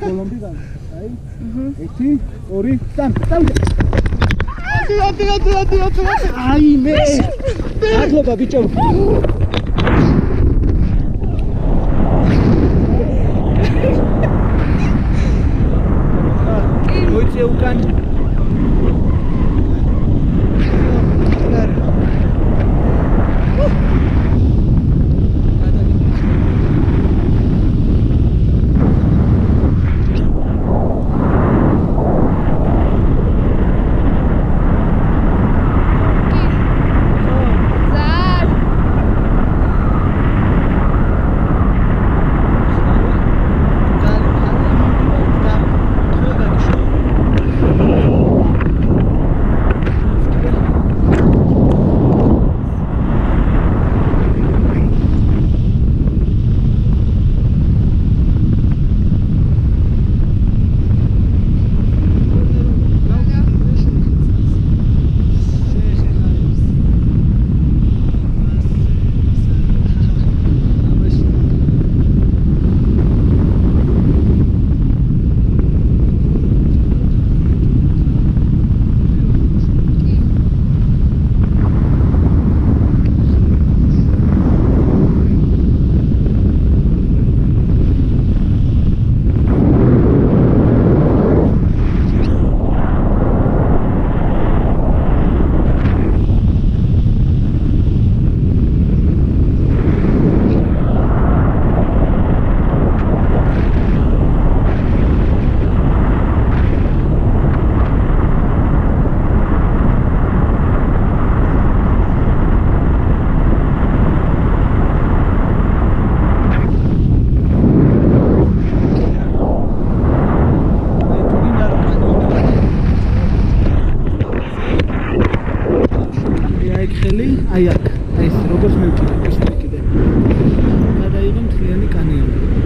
კოლომბიდან. აი. ერთი, ორი, სამ, სამ. ადი, ადი, ადი, ადი, ადი. აი მე. ახლობა ბიჭო. აი ხელი, აი აქ. აი ეს როგორც მევჭიდე, ეს მევჭიდე. გადაიღო მთლიანი კანიონი.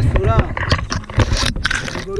pastura, sono